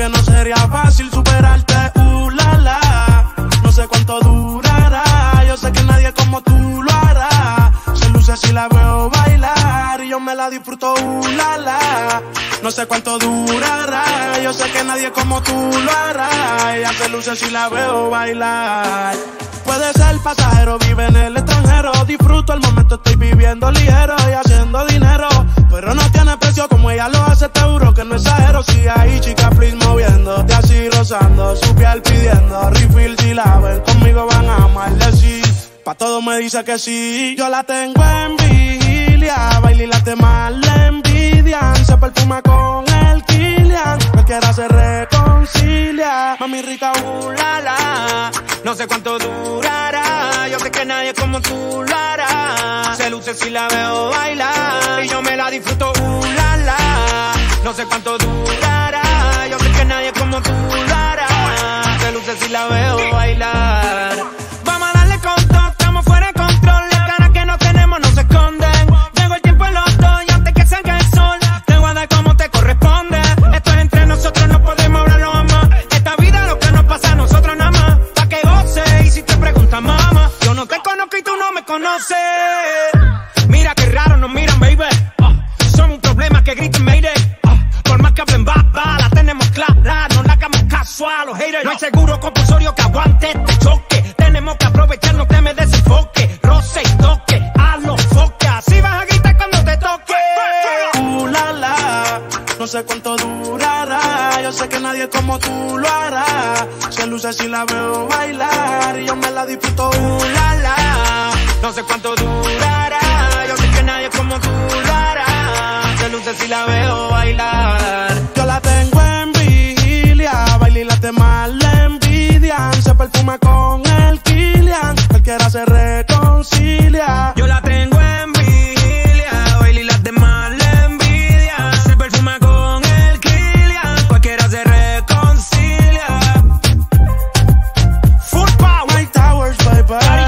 que no sería fácil superarte, uh, la. No sé cuánto durará, yo sé que nadie como tú lo hará. Se luce si la veo bailar y yo me la disfruto, uh, la. No sé cuánto durará, yo sé que nadie como tú lo hará. Ella se luce si la veo bailar. Puede ser pasajero, vive en el extranjero. Disfruto el momento, estoy viviendo ligero y haciendo dinero. Pero no tiene precio como ella lo hace, te juro que no exagero. Si ahí chica rozando, su piel pidiendo. Refill si la ven, conmigo van a maldecir. Pa' todo me dice que sí, yo la tengo en vigilia. Baila y la temas le envidian. Se perfuma con el Kilian. Cualquiera se reconcilia. Mami rica, uh, la. No sé cuánto durará, yo sé que nadie como tú lo hará. Se luce si la veo bailar y yo me la disfruto, uh. No sé cuánto durará, la veo bailar. Vamos a darle con todo, estamos fuera de control. Las ganas que no tenemos no se esconden. Llegó el tiempo en los dos y antes que salga el sol, te voy a dar como te corresponde. Esto es entre nosotros, no podemos hablarlo más. Esta vida lo que nos pasa a nosotros nada más. Pa' que goce y si te preguntas mamá, yo no te conozco y tú no me conoces. Mira qué raro nos miran, baby. Ah, son un problema que griten mayday. Los haters. No hay seguro compulsorio que aguante este choque. Tenemos que aprovechar, no te me desenfoque. Roce y toque, a los foques. Así vas a gritar cuando te toque. Uh, la, la. No sé cuánto durará, yo sé que nadie como tú lo hará. Se luce si la veo bailar y yo me la disfruto, uh, la, la. No sé cuánto durará, yo sé que nadie como tú lo hará. Se luce si la veo But